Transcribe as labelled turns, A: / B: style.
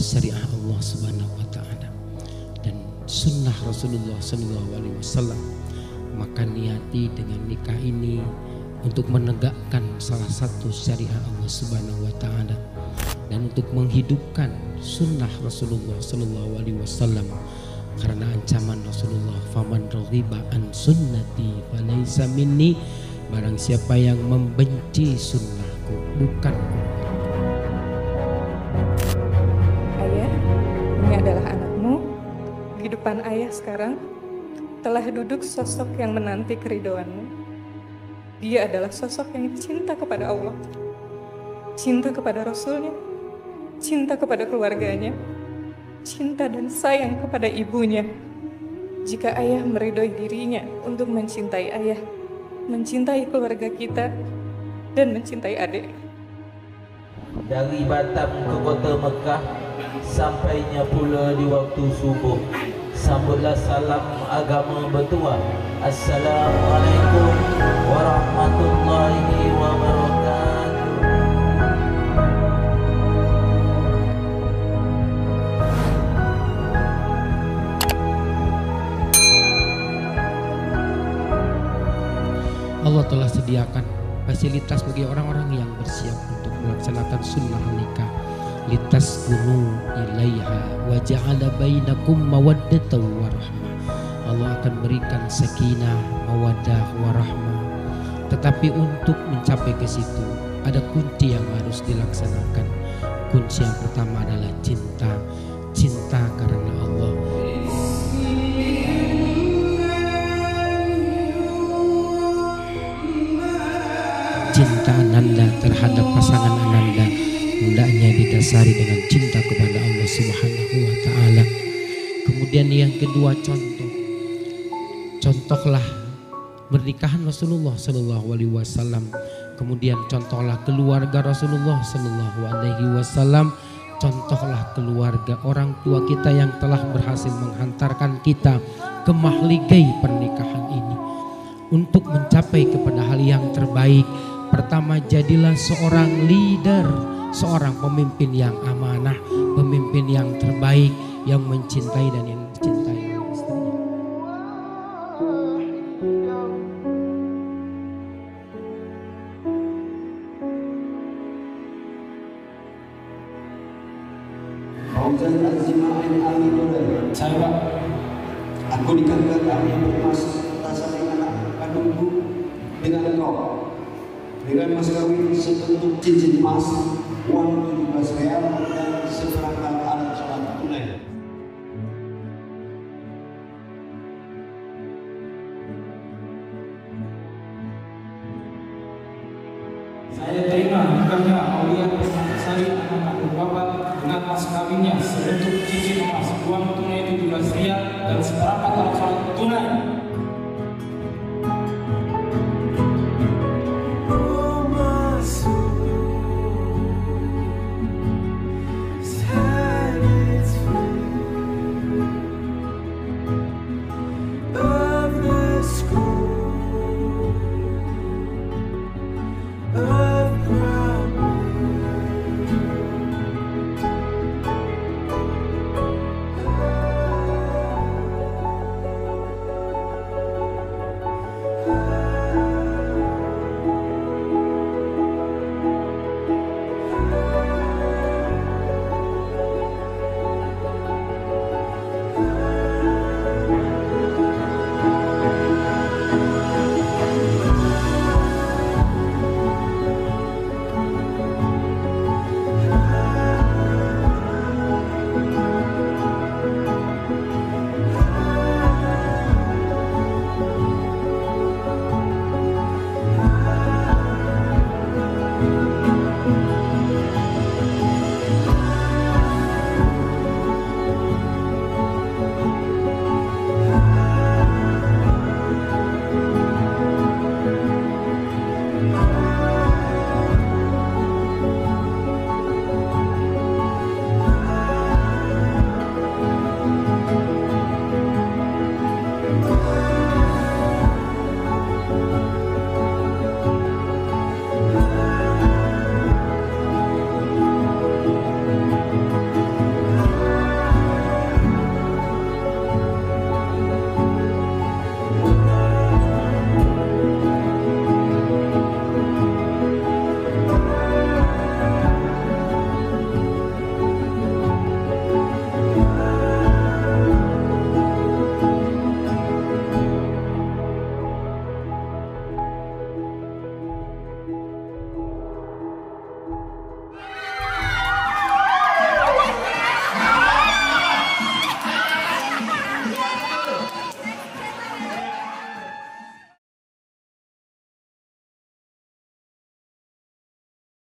A: syariah Allah Subhanahu wa taala. Dan sunnah Rasulullah sallallahu alaihi wasallam maka niati dengan nikah ini untuk menegakkan salah satu syariah Allah Subhanahu wa taala. Dan untuk menghidupkan sunnah Rasulullah sallallahu alaihi wasallam karena ancaman Rasulullah faman raghiba an sunnati falaisa minni barang siapa yang membenci sunnahku bukan
B: Depan ayah sekarang telah duduk sosok yang menanti keridoanmu. Dia adalah sosok yang cinta kepada Allah, cinta kepada Rasulnya, cinta kepada keluarganya, cinta dan sayang kepada ibunya. Jika ayah meridoi dirinya untuk mencintai ayah, mencintai keluarga kita, dan mencintai adik.
C: Dari Batam ke kota Mekah Sampainya pula di waktu subuh Sambutlah salam agama bertuah Assalamualaikum warahmatullahi wabarakatuh.
A: Allah telah sediakan fasilitas bagi orang-orang yang bersiap untuk melaksanakan sunnah nikah litas kunu ilaiha wa ja'ala bainakum mawaddatan wa rahmah Allah akan berikan sakinah mawaddah warahmah. Tetapi untuk mencapai ke situ ada kunci yang harus dilaksanakan. Kunci yang pertama adalah cinta. Cinta karena Allah. Cinta Ananda terhadap pasangan Ananda hendaknya didasari dengan cinta kepada Allah Subhanahu wa taala. Kemudian yang kedua contoh. Contohlah pernikahan Rasulullah sallallahu alaihi wasallam. Kemudian contohlah keluarga Rasulullah sallallahu alaihi wasallam. Contohlah keluarga orang tua kita yang telah berhasil menghantarkan kita ke mahligai pernikahan ini untuk mencapai kepada hal yang terbaik Pertama jadilah seorang leader, seorang pemimpin yang amanah, pemimpin yang terbaik, yang mencintai dan yang dicintai oleh istrinya.
D: Saya Pak, aku dikatakan kami bermas tasari anak kandungku dengan engkau. Dengan mas kawin sebentuk cincin emas, uang 17 real dan seperangkat alat sholat tunai.
E: Saya terima nikahnya Aulia Pesantresari akan aku bapak dengan mas kawinnya sebentuk cincin emas uang tunai 17 rial dan seperangkat alat sholat